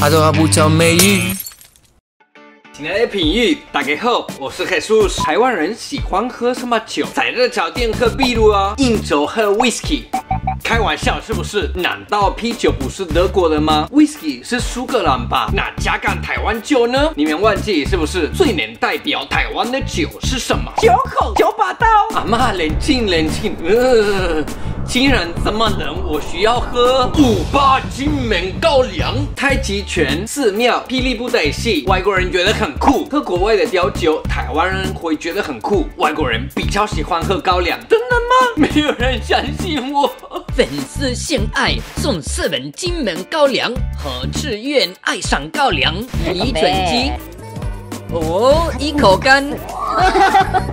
阿多阿不叫美玉。亲爱的评语，大家好，我是 Jesus。台湾人喜欢喝什么酒？在热炒店喝秘鲁啊，应酬喝 whisky。开玩笑是不是？难道啤酒不是德国的吗？Whisky 是苏格兰吧？那加干台湾酒呢？你们忘记是不是？最能代表台湾的酒是什么？九口九把刀。阿妈，冷静冷静。呃，竟然这么冷，我需要喝五八金门高粱、太极拳、寺庙、霹雳布袋戏。外国人觉得很酷，喝国外的雕酒，台湾人会觉得很酷。外国人比较喜欢喝高粱，真的吗？没有人相信我。粉丝献爱送四本金门高粱，何志愿爱上高粱，李准基。哦，一口干。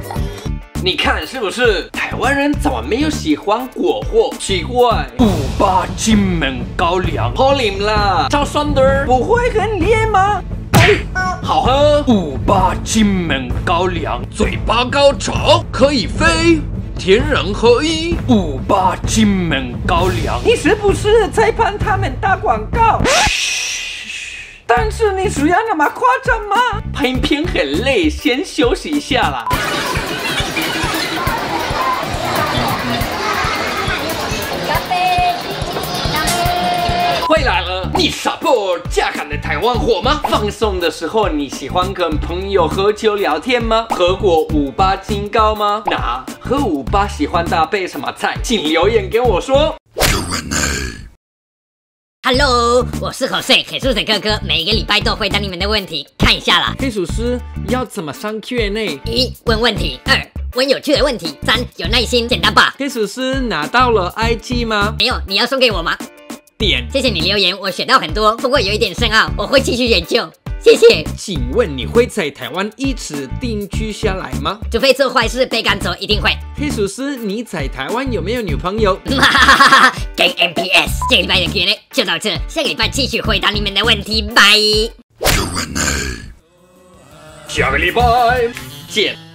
你看是不是？台湾人怎么没有喜欢国货？奇怪。五八金门高粱，好啉啦，超酸的，不会很烈吗？哎，好喝。五八金门高粱，嘴巴高潮可以飞。天人合一，五八金门高粱，你是不是在帮他们打广告？嘘，但是你需要那么夸张吗？拍片很累，先休息一下啦。你傻不架杆的台湾火吗？放松的时候你喜欢跟朋友喝酒聊天吗？喝过五八金高吗？那喝五八喜欢搭配什么菜？请留言给我说。Hello，我是何穗，黑叔的哥哥，每个礼拜都回答你们的问题，看一下啦。黑鼠师要怎么上 Q&A？一问问题，二问有趣的问题，三有耐心，简单吧？黑鼠师拿到了 IG 吗？没有，你要送给我吗？点，谢谢你留言，我学到很多，不过有一点深奥，我会继续研究。谢谢。请问你会在台湾一直定居下来吗？除非做坏事被赶走，一定会。黑鼠师，你在台湾有没有女朋友？哈哈哈哈哈跟 MPS，这个礼拜的 Q&A 就到这，下个礼拜继续回答你们的问题，拜。下个礼拜见。